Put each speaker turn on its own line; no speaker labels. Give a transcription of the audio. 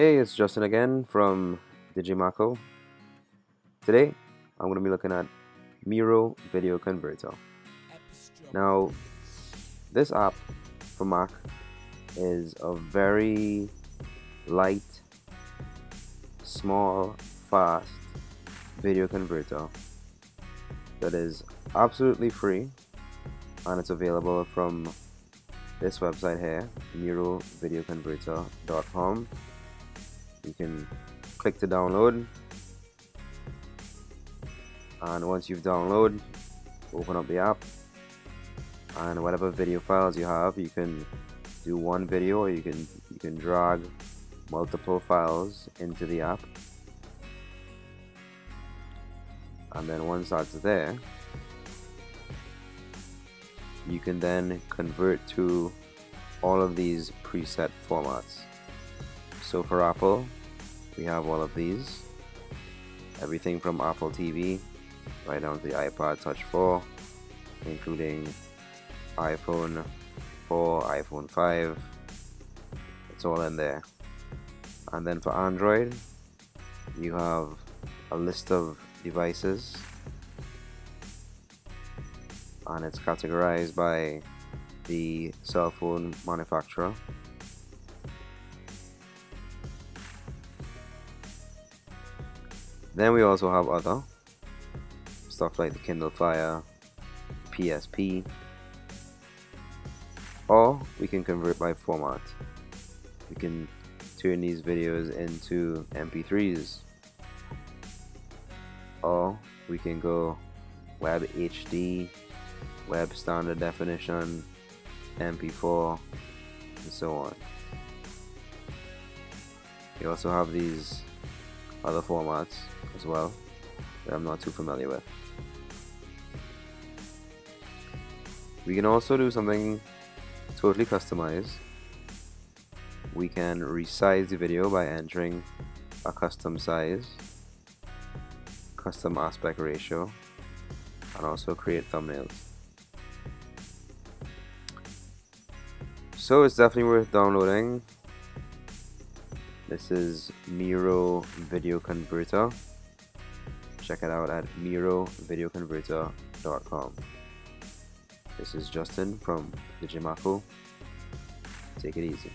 Hey, it's Justin again from Digimaco. Today, I'm going to be looking at Miro Video Converter. Now, this app for Mac is a very light, small, fast video converter that is absolutely free and it's available from this website here, mirovideoconverter.com you can click to download. And once you've downloaded open up the app. And whatever video files you have you can do one video or you can you can drag multiple files into the app. And then once that's there you can then convert to all of these preset formats so for Apple, we have all of these. Everything from Apple TV right down to the iPod Touch 4, including iPhone 4, iPhone 5. It's all in there. And then for Android, you have a list of devices and it's categorized by the cell phone manufacturer Then we also have other stuff like the Kindle Fire, PSP, or we can convert by format. We can turn these videos into MP3s, or we can go Web HD, Web Standard Definition, MP4, and so on. We also have these other formats as well that I'm not too familiar with. We can also do something totally customized. We can resize the video by entering a custom size, custom aspect ratio, and also create thumbnails. So it's definitely worth downloading. This is Miro Video Converter. Check it out at mirovideoconverter.com. This is Justin from Digimaco. Take it easy.